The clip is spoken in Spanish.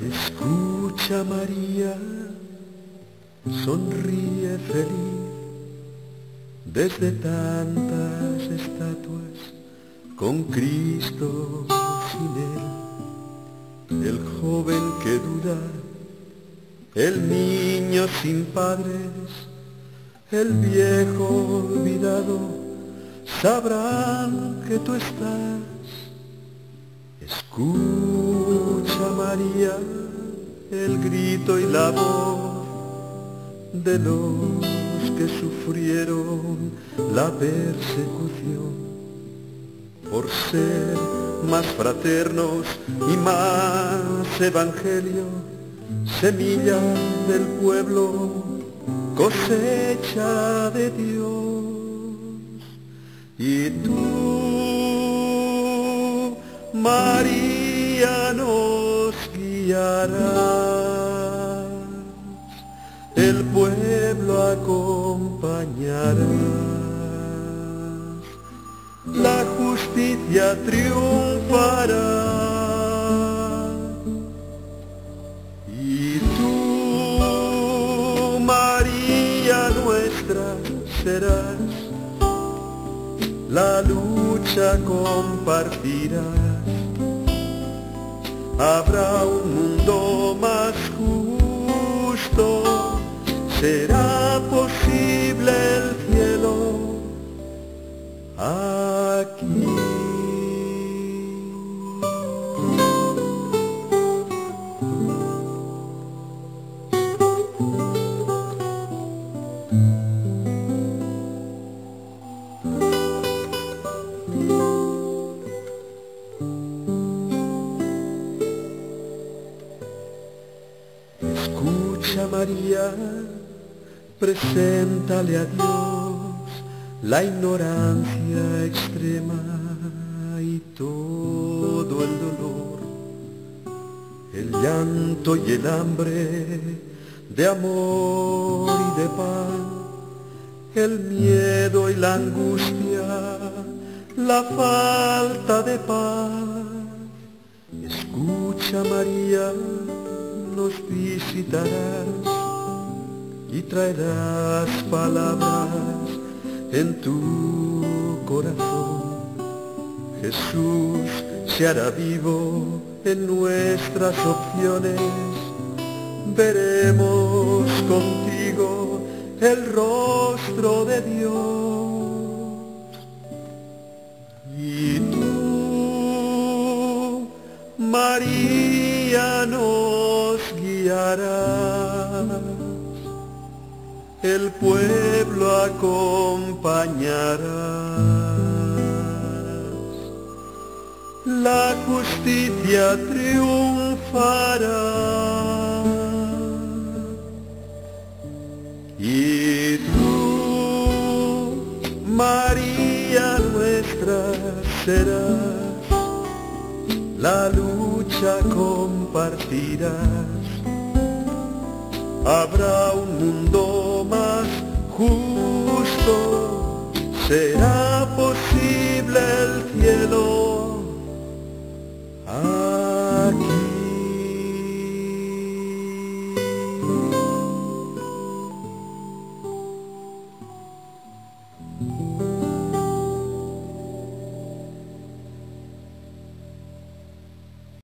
Escucha María, sonríe feliz desde tantas estatuas con Cristo sin él. El joven que duda, el niño sin padres, el viejo olvidado, sabrán que tú estás. Escucha María el grito y la voz de los que sufrieron la persecución por ser más fraternos y más evangelio, semilla del pueblo, cosecha de Dios. Y tú, María, nos guiarás, la justicia triunfará. Y tú, María nuestra, serás la lucha compartirás. Habrá un mundo más justo, será Escucha María, preséntale a Dios la ignorancia extrema y todo el dolor, el llanto y el hambre de amor y de paz, el miedo y la angustia, la falta de paz. Escucha María, nos visitarás y traerás palabras en tu corazón. Jesús se hará vivo en nuestras opciones. Veremos contigo el rostro de Dios. Y tú, María, nos guiarás, el pueblo acompañarás, la justicia triunfará. Y tú, María nuestra, serás la lucha compartirás. Habrá un mundo aqui.